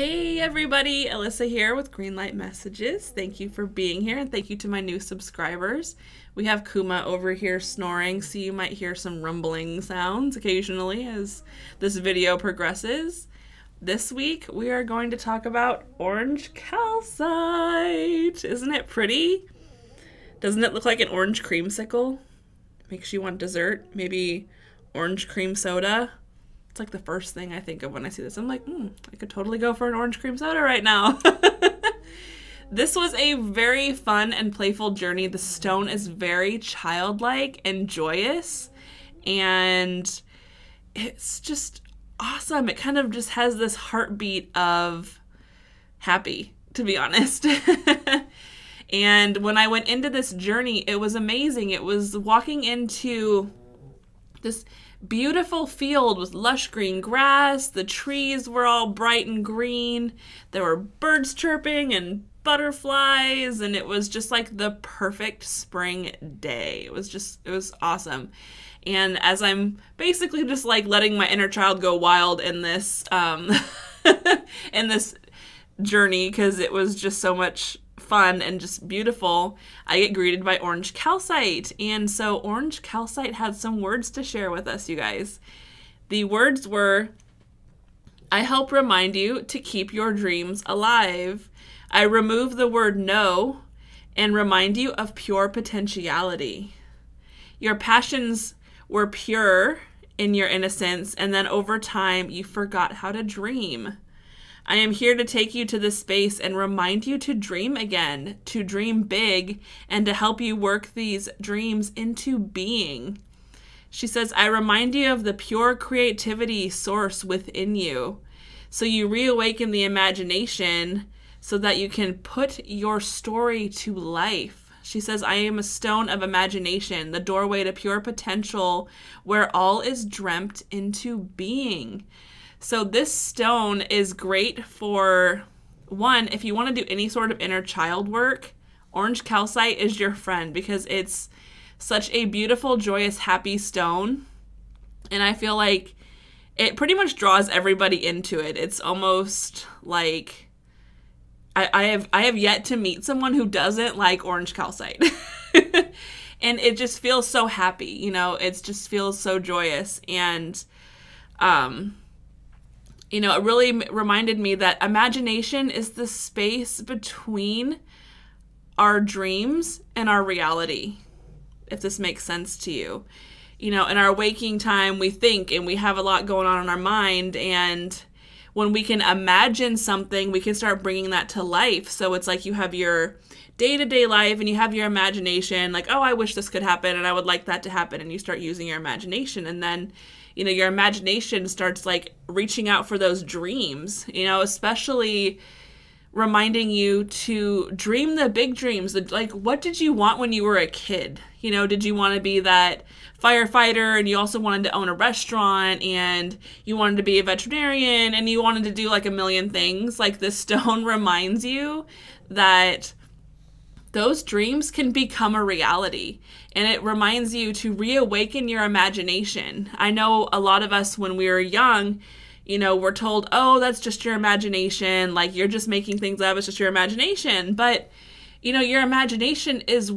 Hey everybody, Alyssa here with Greenlight Messages. Thank you for being here and thank you to my new subscribers. We have Kuma over here snoring, so you might hear some rumbling sounds occasionally as this video progresses. This week we are going to talk about orange calcite. Isn't it pretty? Doesn't it look like an orange creamsicle? Makes you want dessert, maybe orange cream soda. It's like the first thing I think of when I see this. I'm like, hmm, I could totally go for an orange cream soda right now. this was a very fun and playful journey. The stone is very childlike and joyous, and it's just awesome. It kind of just has this heartbeat of happy, to be honest. and when I went into this journey, it was amazing. It was walking into this beautiful field with lush green grass. The trees were all bright and green. There were birds chirping and butterflies and it was just like the perfect spring day. It was just it was awesome. And as I'm basically just like letting my inner child go wild in this um in this journey because it was just so much fun and just beautiful, I get greeted by Orange Calcite. And so Orange Calcite had some words to share with us, you guys. The words were I help remind you to keep your dreams alive. I remove the word no and remind you of pure potentiality. Your passions were pure in your innocence, and then over time you forgot how to dream. I am here to take you to this space and remind you to dream again, to dream big, and to help you work these dreams into being. She says, I remind you of the pure creativity source within you. So you reawaken the imagination so that you can put your story to life. She says, I am a stone of imagination, the doorway to pure potential where all is dreamt into being. So this stone is great for one, if you want to do any sort of inner child work, orange calcite is your friend because it's such a beautiful, joyous, happy stone. And I feel like it pretty much draws everybody into it. It's almost like I, I have I have yet to meet someone who doesn't like orange calcite. and it just feels so happy, you know, it just feels so joyous and um you know, it really reminded me that imagination is the space between our dreams and our reality, if this makes sense to you. You know, in our waking time, we think and we have a lot going on in our mind. And when we can imagine something, we can start bringing that to life. So it's like you have your day to day life and you have your imagination, like, oh, I wish this could happen and I would like that to happen. And you start using your imagination. And then you know your imagination starts like reaching out for those dreams you know especially reminding you to dream the big dreams like what did you want when you were a kid you know did you want to be that firefighter and you also wanted to own a restaurant and you wanted to be a veterinarian and you wanted to do like a million things like this stone reminds you that those dreams can become a reality. And it reminds you to reawaken your imagination. I know a lot of us, when we were young, you know, we're told, oh, that's just your imagination. Like, you're just making things up. It's just your imagination. But, you know, your imagination is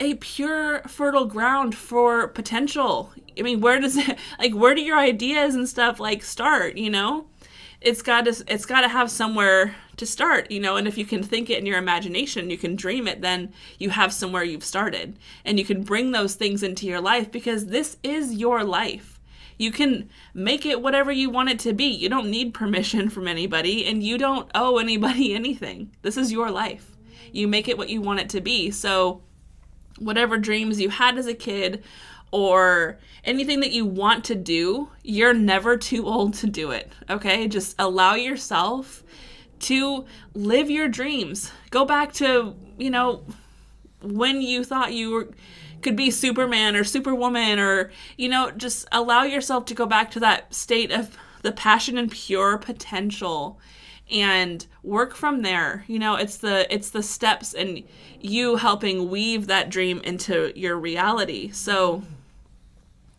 a pure, fertile ground for potential. I mean, where does it, like, where do your ideas and stuff, like, start, you know? it's got to it's got to have somewhere to start you know and if you can think it in your imagination you can dream it then you have somewhere you've started and you can bring those things into your life because this is your life you can make it whatever you want it to be you don't need permission from anybody and you don't owe anybody anything this is your life you make it what you want it to be so whatever dreams you had as a kid or anything that you want to do, you're never too old to do it. Okay? Just allow yourself to live your dreams. Go back to, you know, when you thought you were could be Superman or Superwoman or you know, just allow yourself to go back to that state of the passion and pure potential and work from there. You know it's the it's the steps and you helping weave that dream into your reality. So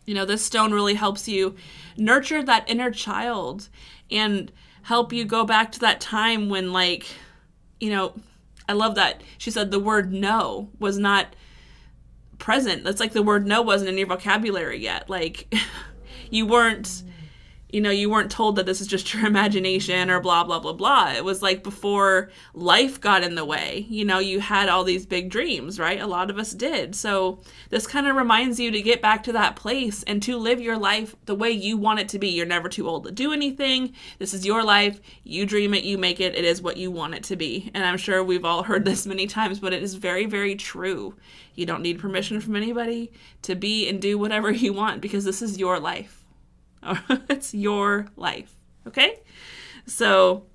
you know, this stone really helps you nurture that inner child and help you go back to that time when like you know i love that she said the word no was not present. That's like the word no wasn't in your vocabulary yet. Like you weren't you know, you weren't told that this is just your imagination or blah, blah, blah, blah. It was like before life got in the way, you know, you had all these big dreams, right? A lot of us did. So this kind of reminds you to get back to that place and to live your life the way you want it to be. You're never too old to do anything. This is your life. You dream it, you make it. It is what you want it to be. And I'm sure we've all heard this many times, but it is very, very true. You don't need permission from anybody to be and do whatever you want because this is your life. it's your life. Okay? So,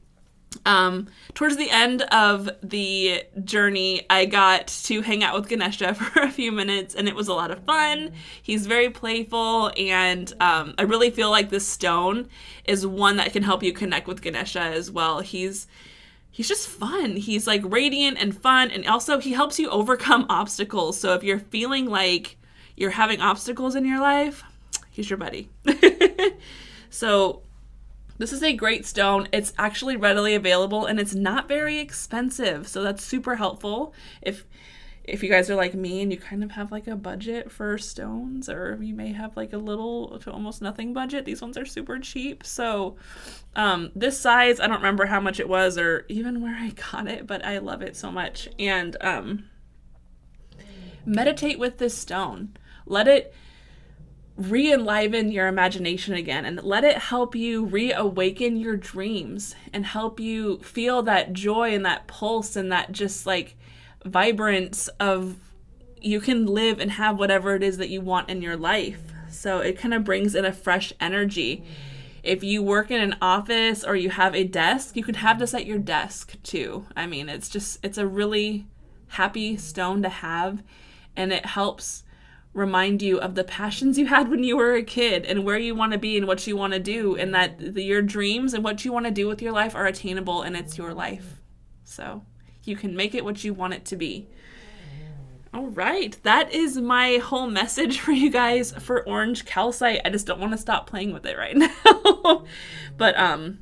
um, towards the end of the journey, I got to hang out with Ganesha for a few minutes, and it was a lot of fun. He's very playful, and um, I really feel like this stone is one that can help you connect with Ganesha as well. He's he's just fun. He's like radiant and fun, and also he helps you overcome obstacles. So if you're feeling like you're having obstacles in your life, he's your buddy. so this is a great stone. It's actually readily available and it's not very expensive. So that's super helpful if if you guys are like me and you kind of have like a budget for stones or you may have like a little to almost nothing budget these ones are super cheap so um, this size i don't remember how much it was or even where i got it but i love it so much and um, meditate with this stone let it re-enliven your imagination again and let it help you reawaken your dreams and help you feel that joy and that pulse and that just like vibrance of you can live and have whatever it is that you want in your life. So it kind of brings in a fresh energy. If you work in an office or you have a desk you can have this at your desk too. I mean it's just it's a really happy stone to have and it helps remind you of the passions you had when you were a kid and where you want to be and what you want to do and that the, your dreams and what you want to do with your life are attainable and it's your life. So, you can make it what you want it to be. All right, that is my whole message for you guys for orange calcite. I just don't want to stop playing with it right now. but um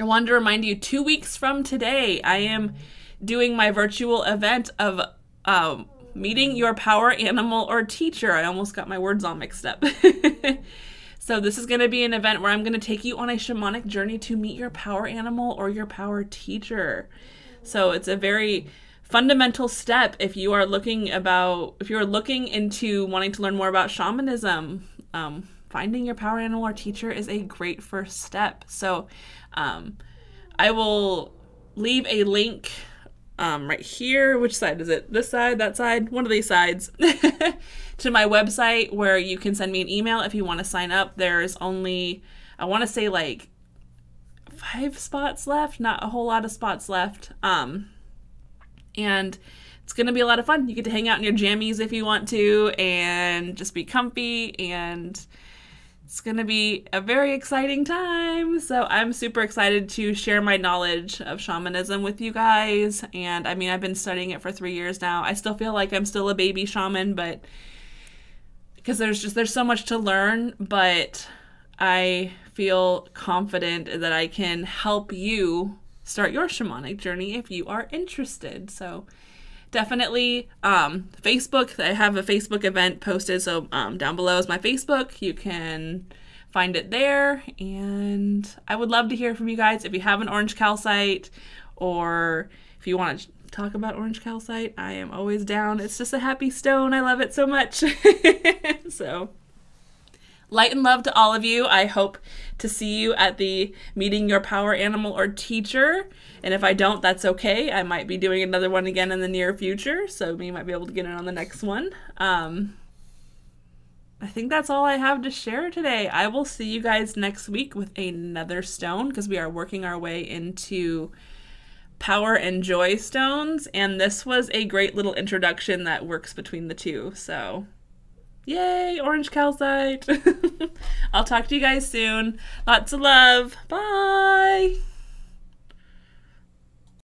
I wanted to remind you 2 weeks from today I am doing my virtual event of um meeting your power animal or teacher. I almost got my words all mixed up. so, this is going to be an event where I'm going to take you on a shamanic journey to meet your power animal or your power teacher. So, it's a very fundamental step if you are looking about if you're looking into wanting to learn more about shamanism um, finding your power animal or teacher is a great first step so um, i will leave a link um, right here. Which side is it? This side, that side, one of these sides. to my website where you can send me an email if you want to sign up. There's only, I want to say like five spots left, not a whole lot of spots left. Um, and it's going to be a lot of fun. You get to hang out in your jammies if you want to and just be comfy and it's going to be a very exciting time. So I'm super excited to share my knowledge of shamanism with you guys. And I mean, I've been studying it for three years now. I still feel like I'm still a baby shaman, but because there's just there's so much to learn, but I feel confident that I can help you start your shamanic journey if you are interested. So definitely um, Facebook. I have a Facebook event posted, so um, down below is my Facebook. You can find it there, and I would love to hear from you guys if you have an orange calcite or if you want to talk about orange calcite. I am always down. It's just a happy stone. I love it so much. so light and love to all of you. I hope to see you at the meeting your power animal or teacher. And if I don't, that's okay. I might be doing another one again in the near future, so we might be able to get in on the next one. Um, I think that's all I have to share today. I will see you guys next week with another stone because we are working our way into power and joy stones. And this was a great little introduction that works between the two. So Yay, orange calcite. I'll talk to you guys soon. Lots of love. Bye.